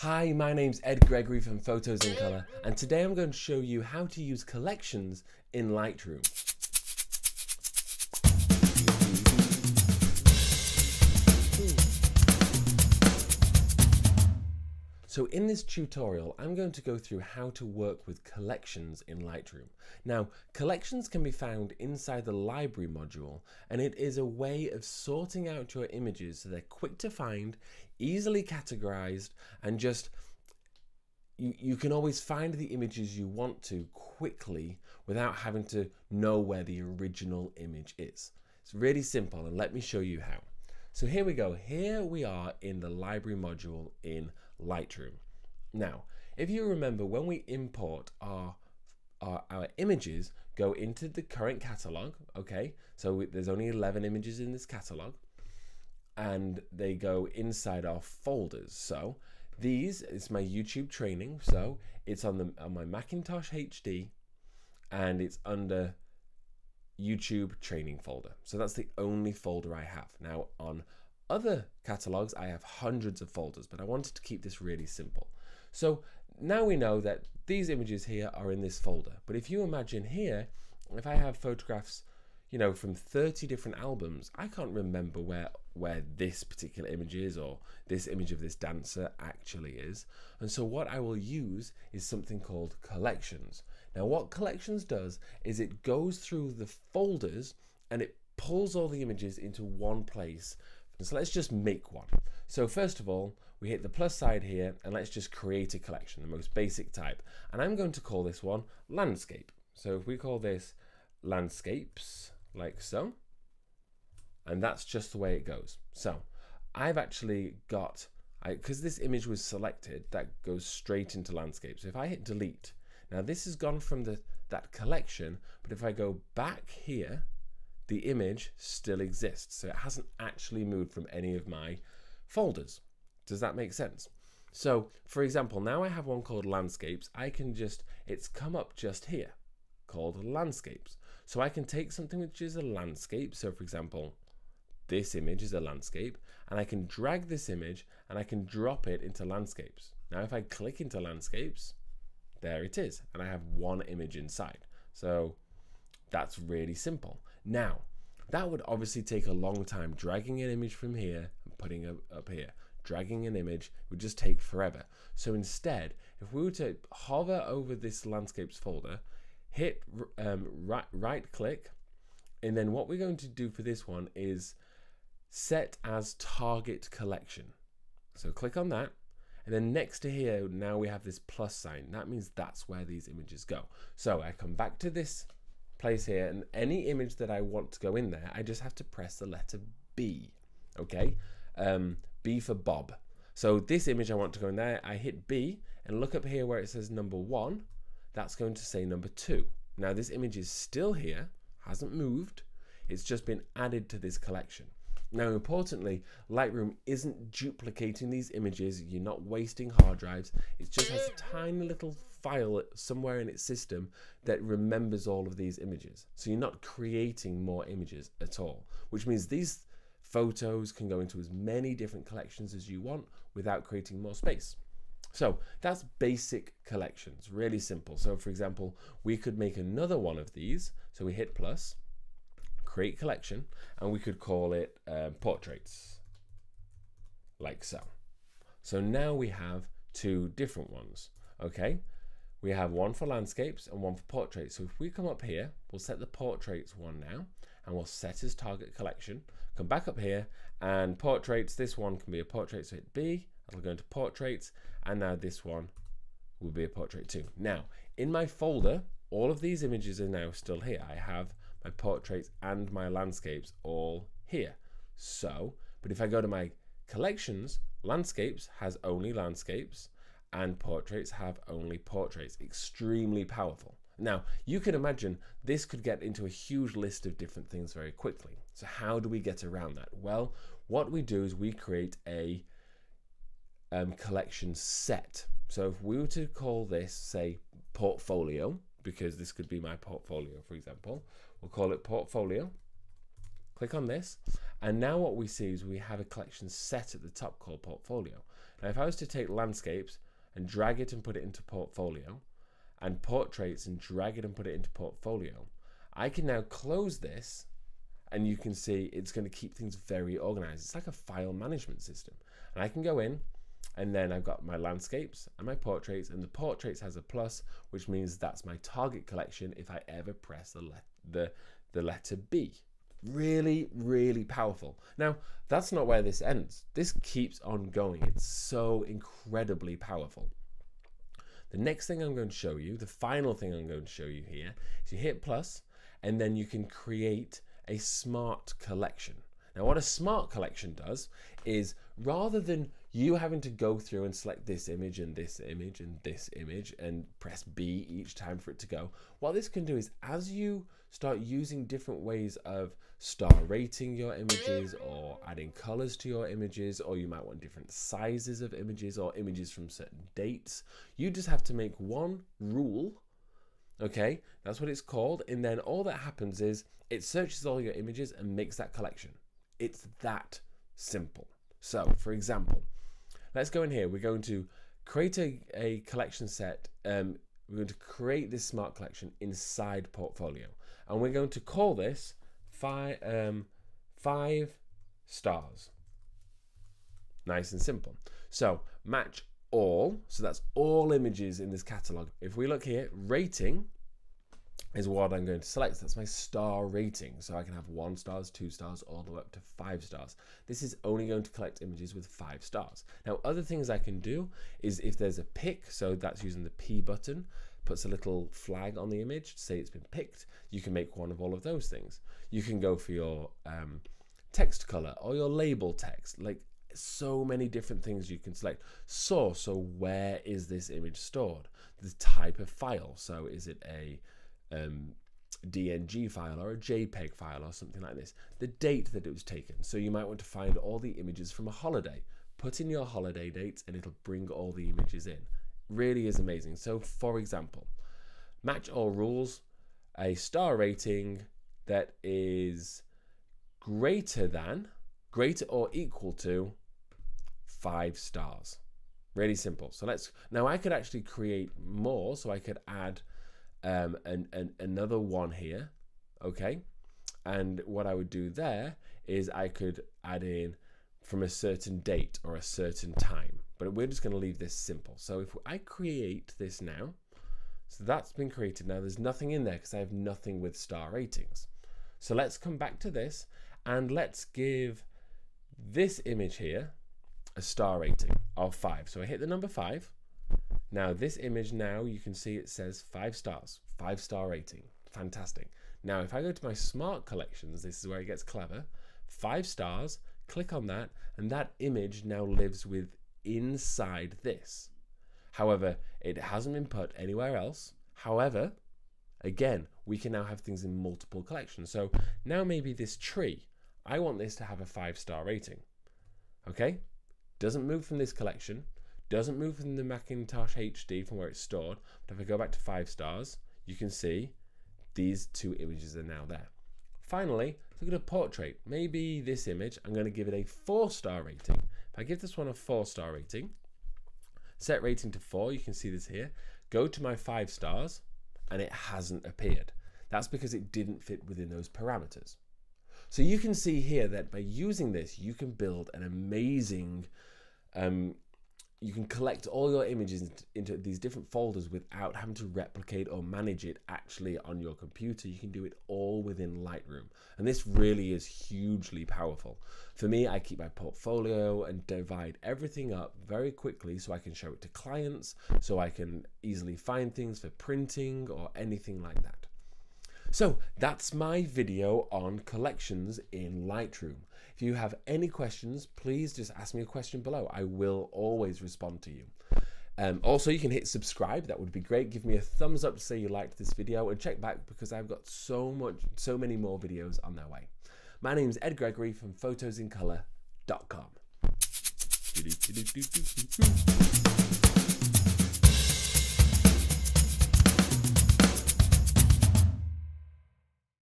Hi, my name's Ed Gregory from Photos in Color, and today I'm going to show you how to use collections in Lightroom. So in this tutorial, I'm going to go through how to work with collections in Lightroom. Now, collections can be found inside the library module, and it is a way of sorting out your images so they're quick to find, easily categorized, and just you, you can always find the images you want to quickly without having to know where the original image is. It's really simple, and let me show you how. So here we go. Here we are in the library module in Lightroom. Now, if you remember when we import our our, our images go into the current catalog, okay? So there's only 11 images in this catalog and they go inside our folders. So these is my YouTube training. So it's on the on my Macintosh HD and it's under YouTube training folder. So that's the only folder I have. Now on other catalogs, I have hundreds of folders, but I wanted to keep this really simple. So now we know that these images here are in this folder. But if you imagine here, if I have photographs, you know, from 30 different albums, I can't remember where where this particular image is or this image of this dancer actually is. And so what I will use is something called collections. Now what collections does is it goes through the folders and it pulls all the images into one place so let's just make one. So first of all, we hit the plus side here and let's just create a collection, the most basic type. And I'm going to call this one landscape. So if we call this landscapes, like so, and that's just the way it goes. So I've actually got, because this image was selected, that goes straight into landscape. So if I hit delete, now this has gone from the that collection, but if I go back here, the image still exists. So it hasn't actually moved from any of my folders. Does that make sense? So for example, now I have one called landscapes. I can just, it's come up just here called landscapes. So I can take something which is a landscape. So for example, this image is a landscape and I can drag this image and I can drop it into landscapes. Now if I click into landscapes, there it is. And I have one image inside. So that's really simple. Now, that would obviously take a long time. Dragging an image from here and putting it up here, dragging an image would just take forever. So instead, if we were to hover over this landscapes folder, hit um, right, right click, and then what we're going to do for this one is set as target collection. So click on that. And then next to here, now we have this plus sign. That means that's where these images go. So I come back to this place here and any image that I want to go in there, I just have to press the letter B, okay? Um, B for Bob. So this image I want to go in there, I hit B and look up here where it says number one, that's going to say number two. Now this image is still here, hasn't moved, it's just been added to this collection. Now, importantly, Lightroom isn't duplicating these images. You're not wasting hard drives. It just has a tiny little file somewhere in its system that remembers all of these images. So you're not creating more images at all, which means these photos can go into as many different collections as you want without creating more space. So that's basic collections, really simple. So for example, we could make another one of these. So we hit plus, create collection, and we could call it uh, portraits, like so. So now we have two different ones, okay? We have one for landscapes and one for portraits. So if we come up here, we'll set the portraits one now, and we'll set as target collection. Come back up here, and portraits, this one can be a portrait, so hit B, it'll go into portraits, and now this one will be a portrait too. Now, in my folder, all of these images are now still here. I have my portraits and my landscapes all here. So, but if I go to my collections, landscapes has only landscapes and portraits have only portraits. Extremely powerful. Now, you can imagine this could get into a huge list of different things very quickly. So how do we get around that? Well, what we do is we create a um, collection set. So if we were to call this, say, portfolio, because this could be my portfolio, for example, We'll call it portfolio. Click on this. And now what we see is we have a collection set at the top called portfolio. Now, if I was to take landscapes and drag it and put it into portfolio, and portraits and drag it and put it into portfolio, I can now close this and you can see it's going to keep things very organized. It's like a file management system. And I can go in and then I've got my landscapes and my portraits and the portraits has a plus, which means that's my target collection if I ever press the, le the, the letter B. Really, really powerful. Now, that's not where this ends. This keeps on going. It's so incredibly powerful. The next thing I'm going to show you, the final thing I'm going to show you here, is you hit plus, and then you can create a smart collection. Now, what a smart collection does is rather than you having to go through and select this image and this image and this image and press B each time for it to go, what this can do is as you start using different ways of star rating your images or adding colors to your images, or you might want different sizes of images or images from certain dates, you just have to make one rule Okay, that's what it's called. And then all that happens is it searches all your images and makes that collection. It's that simple. So, for example, let's go in here. We're going to create a, a collection set. Um, we're going to create this smart collection inside Portfolio. And we're going to call this five, um, five stars. Nice and simple. So match all. So that's all images in this catalog. If we look here, rating is what I'm going to select. That's my star rating. So I can have one stars, two stars, all the way up to five stars. This is only going to collect images with five stars. Now, other things I can do is if there's a pick, so that's using the P button, puts a little flag on the image to say it's been picked. You can make one of all of those things. You can go for your um, text color or your label text. Like so many different things you can select. Source, so where is this image stored? The type of file, so is it a um, DNG file or a JPEG file or something like this. The date that it was taken, so you might want to find all the images from a holiday. Put in your holiday dates and it'll bring all the images in. Really is amazing. So for example, match all rules, a star rating that is greater than, greater or equal to five stars. Really simple. So let's, now I could actually create more. So I could add um, an, an, another one here. Okay. And what I would do there is I could add in from a certain date or a certain time. But we're just going to leave this simple. So if I create this now, so that's been created now, there's nothing in there because I have nothing with star ratings. So let's come back to this and let's give this image here a star rating of five. So I hit the number five. Now this image now you can see it says five stars, five star rating. Fantastic. Now if I go to my smart collections, this is where it gets clever. Five stars, click on that, and that image now lives with inside this. However, it hasn't been put anywhere else. However, again, we can now have things in multiple collections. So now maybe this tree, I want this to have a five star rating. Okay, doesn't move from this collection, doesn't move from the Macintosh HD from where it's stored. But if I go back to five stars, you can see these two images are now there. Finally, look at a portrait. Maybe this image, I'm going to give it a four star rating. If I give this one a four star rating, set rating to four, you can see this here. Go to my five stars, and it hasn't appeared. That's because it didn't fit within those parameters. So you can see here that by using this, you can build an amazing, um, you can collect all your images into these different folders without having to replicate or manage it actually on your computer. You can do it all within Lightroom. And this really is hugely powerful. For me, I keep my portfolio and divide everything up very quickly so I can show it to clients, so I can easily find things for printing or anything like that. So that's my video on collections in Lightroom. If you have any questions, please just ask me a question below. I will always respond to you. Um, also, you can hit subscribe. That would be great. Give me a thumbs up to say you liked this video and check back because I've got so much, so many more videos on their way. My name is Ed Gregory from photosincolor.com.